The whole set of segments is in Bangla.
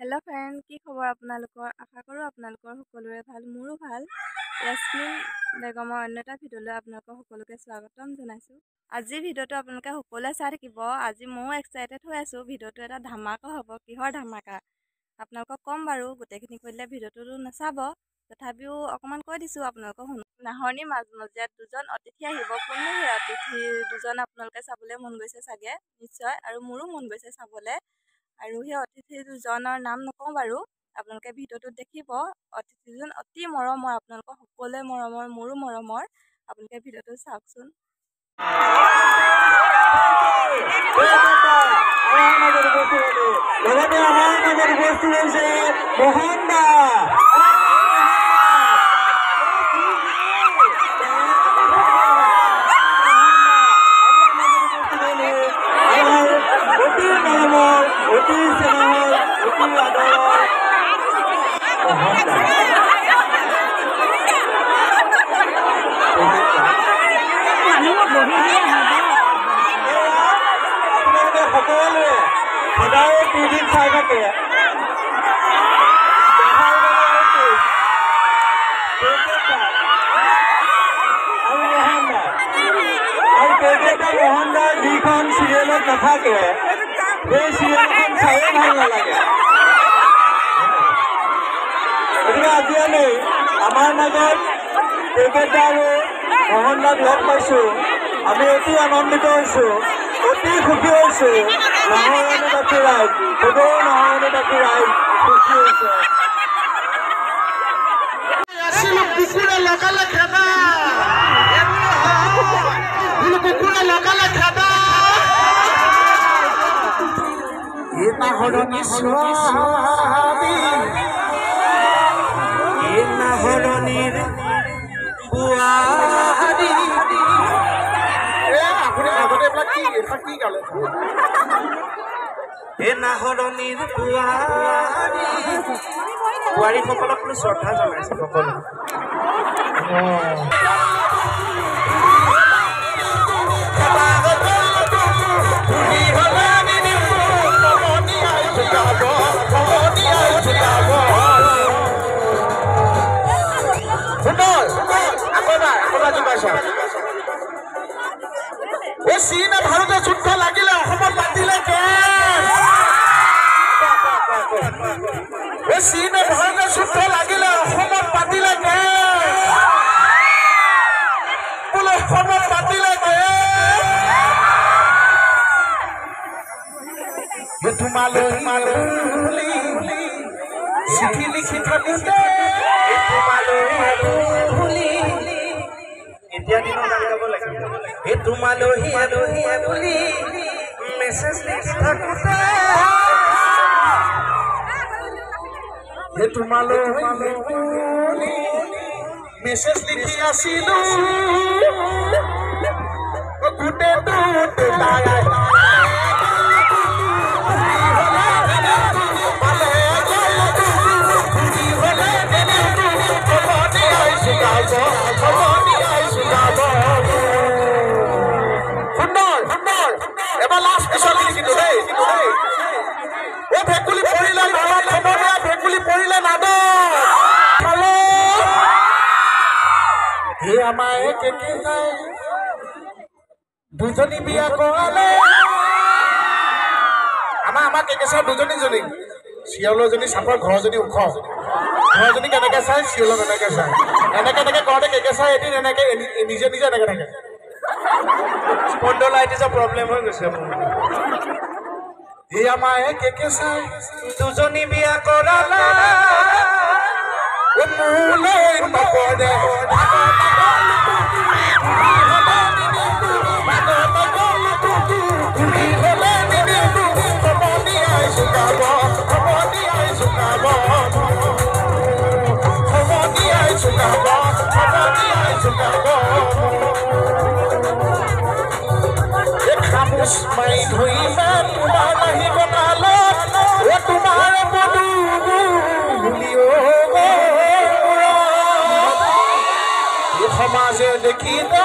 হেল্ল' ফ্ৰেণ্ড কি খবৰ আপোনালোকৰ আশা কৰোঁ আপোনালোকৰ সকলোৰে ভাল মোৰো ভাল ৰেচমিন বেগমৰ অন্য এটা ভিডিঅ'লৈ আপোনালোকক সকলোকে স্বাগতম জনাইছোঁ আজিৰ ভিডিঅ'টো আপোনালোকে সকলোৱে চাই থাকিব আজি ময়ো এক্সাইটেড হৈ আছোঁ ভিডিঅ'টো এটা ধামাকা হ'ব কিহৰ ধামাকা আপোনালোকক ক'ম বাৰু গোটেইখিনি কৰিলে ভিডিঅ'টোতো নাচাব তথাপিও অকণমান কৈ দিছোঁ আপোনালোকক শুন নাহৰণি মাজমজিয়াত দুজন অতিথি আহিব কোনো সেই অতিথি দুজন আপোনালোকে চাবলৈ মন গৈছে চাগে নিশ্চয় আৰু মোৰো মন গৈছে চাবলৈ আৰু সেই অতিথিজনৰ নাম নকওঁ বাৰু আপোনালোকে ভিডিঅ'টোত দেখিব অতিথিজন অতি মৰমৰ আপোনালোকৰ সকলোৱে মৰমৰ মোৰো মৰমৰ আপোনালোকে ভিডিঅ'টো চাওকচোন সিরিয়ালের কথাকে এই সিরিয়ালখন চায়ে ভাল নালাগে গতিকে আজি আমি আমাৰ মাজত ক্ৰিকেট আৰু মোহনলাক লগ পাইছো আমি অতি আনন্দিত হৈছোঁ অতি সুখী হৈছোঁ নাহৰণী বাকী ৰাইজ সদৌ নাহৰণী সুখী হৈছে আছিলোঁ বুকুৰে লগালগ না হলো নিঃস্বামী এ না হলো নির বুয়ারি আপুনি আগতে এইবিলাক কি এ না হলো নির বুয়ারি বোৱাৰীসকলক শ্ৰদ্ধা জনাইছে reforma de Batilete. ये तुम्हारे तुम्हारे भूली सीखी लिखी थी तुम्हारे भूली ইত্যাদি গাব লাগে হে তোমালোহি আলোহি বুলি মেসেজ লিখি থাকোতে হে তোমালোহি বুলি মেসেজ লিখি আসিল গুটে দুটে লাগায় এবার লাস্ট স্পেশাল কিন্তু দুজনী বিয়া কৰালে আমাৰ আমাৰ কেকে চাই দুজনী জনী চিয়ালৰ জনী চাপৰ ঘৰৰ জনী ওখ ঘৰৰ জনী কেনেকে চাই চিয়লৰ কেনেকে চাই এনেকে এনেকে কওঁতে কেকে চাই এদিন এনেকে নিজে নিজে এনেকে থাকে স্পণ্ডলাইটিছৰ প্ৰব্লেম হৈ গৈছে হিয়া মায়ে কেকে চাই দুজনী বিয়া কৰালে মোলে নকৰে Mind we man, man. মাঝে দেখিতে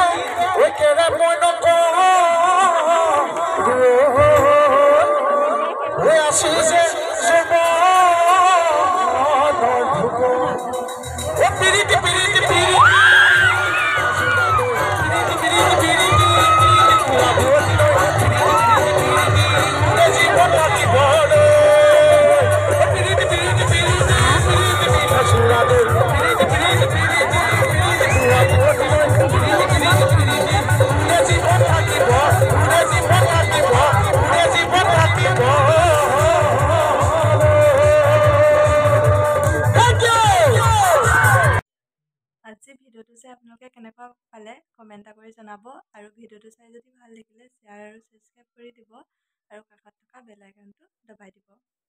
ওই কেরা মন কয়ে আসি যে জীবন ঢুকো ও পিড়ি আজি ভিডিঅ'টো চাই আপোনালোকে কেনেকুৱা পালে কমেণ্ট এটা কৰি জনাব আৰু ভিডিঅ'টো চাই যদি ভাল লাগিলে শ্বেয়াৰ আৰু ছাবস্ক্ৰাইব কৰি দিব আৰু কাষত থকা বেল আইকনটো দবাই দিব